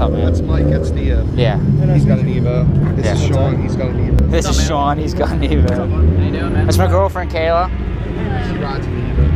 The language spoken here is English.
up, man? That's Mike. That's Nia. Yeah. He's got an Evo. This Yeah. is Sean. He's got an Evo. This is Sean. He's got an Evo. How you doing, man? That's my girlfriend, Kayla. She rides an Evo.